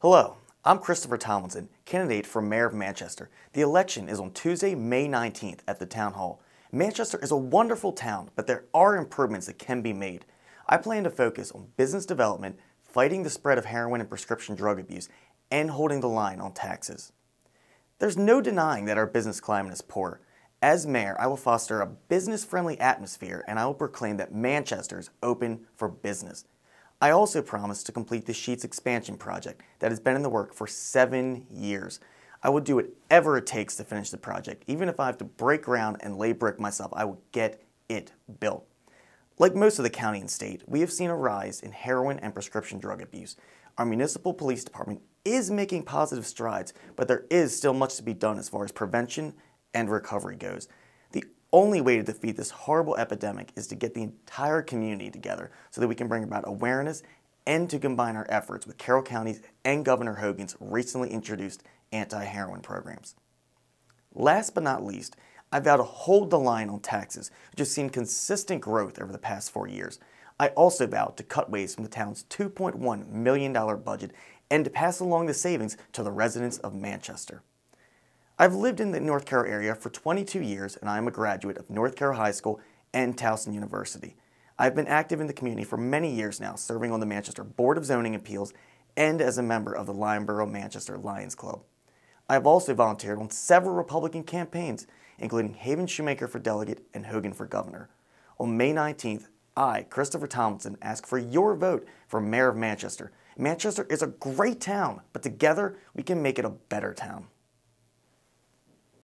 Hello, I'm Christopher Tomlinson, candidate for Mayor of Manchester. The election is on Tuesday, May 19th at the Town Hall. Manchester is a wonderful town, but there are improvements that can be made. I plan to focus on business development, fighting the spread of heroin and prescription drug abuse, and holding the line on taxes. There's no denying that our business climate is poor. As mayor, I will foster a business friendly atmosphere and I will proclaim that Manchester is open for business. I also promise to complete the Sheets expansion project that has been in the work for seven years. I will do whatever it takes to finish the project. Even if I have to break ground and lay brick myself, I will get it built. Like most of the county and state, we have seen a rise in heroin and prescription drug abuse. Our municipal police department is making positive strides, but there is still much to be done as far as prevention and recovery goes. Only way to defeat this horrible epidemic is to get the entire community together so that we can bring about awareness and to combine our efforts with Carroll County's and Governor Hogan's recently introduced anti-heroin programs. Last but not least, I vow to hold the line on taxes, which have seen consistent growth over the past four years. I also vow to cut waste from the town's $2.1 million budget and to pass along the savings to the residents of Manchester. I've lived in the North Carroll area for 22 years and I am a graduate of North Carroll High School and Towson University. I've been active in the community for many years now, serving on the Manchester Board of Zoning Appeals and as a member of the Lineboro Manchester Lions Club. I have also volunteered on several Republican campaigns, including Haven Shoemaker for delegate and Hogan for governor. On May 19th, I, Christopher Tomlinson, ask for your vote for Mayor of Manchester. Manchester is a great town, but together we can make it a better town.